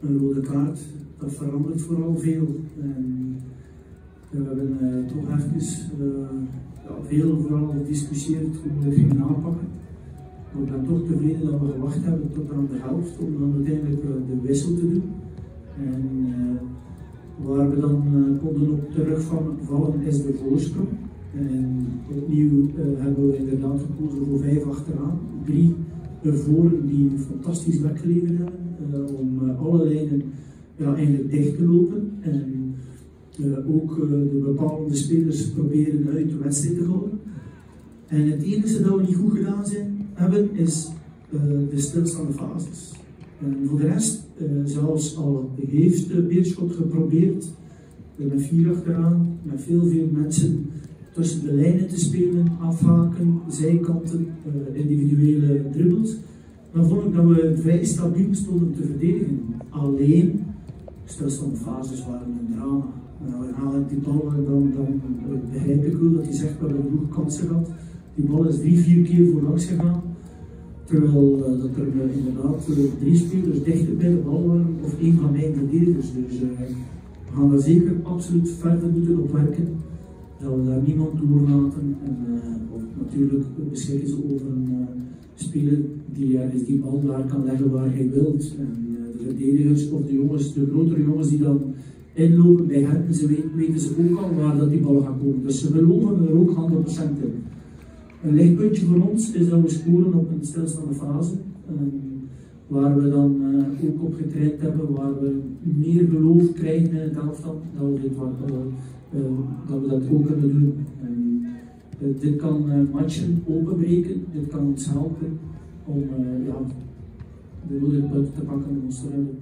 een rode kaart, dat verandert vooral veel. En we hebben uh, toch even uh, ja, veel vooral gediscussieerd hoe we het gingen aanpakken. Maar ik ben toch tevreden dat we gewacht hebben tot aan de helft om dan uiteindelijk de wissel te doen. En waar we dan konden op terugvallen is de voorsprong. En opnieuw hebben we inderdaad gekozen voor vijf achteraan, drie ervoor die fantastisch weggeleverd hebben om alle lijnen ja, eigenlijk dicht te lopen. En uh, ook de bepaalde spelers proberen uit de wedstrijd te houden. En het enige dat we niet goed gedaan zijn, hebben is de stilstaande fases. En voor de rest, zelfs al heeft Beerschot geprobeerd met vier achteraan, met veel, veel mensen tussen de lijnen te spelen, afhaken, zijkanten, individuele dribbles, dan vond ik dat we vrij stabiel stonden te verdedigen. Alleen, stilstaande fases waren een drama. Nou, halen die bal, dan, dan begrijp ik wel dat hij zegt dat we genoeg kansen gehad. Die bal is drie, vier keer voorlangs gegaan. Terwijl uh, dat er uh, inderdaad drie spelers dichter bij de bal waren, of één van mijn verdedigers. Dus we gaan daar zeker absoluut verder moeten op werken. We daar niemand doorlaten. En of natuurlijk beschikken ze over een speler die, die bal daar kan leggen waar hij wilt. En de verdedigers of de jongens, de grotere jongens die dan inlopen bij hen, ze weten, ze ook al waar dat die bal gaat komen. Dus ze geloven er ook 100% in. Een lichtpuntje voor ons is dat we scoren op een stilstaande fase. Waar we dan uh, ook op getraind hebben, waar we meer geloof krijgen in het elftal, dat we, uh, dat, we dat ook kunnen doen. En, uh, dit kan matchen openbreken, dit kan ons helpen om ja, de nodige punten te pakken in ons te hebben.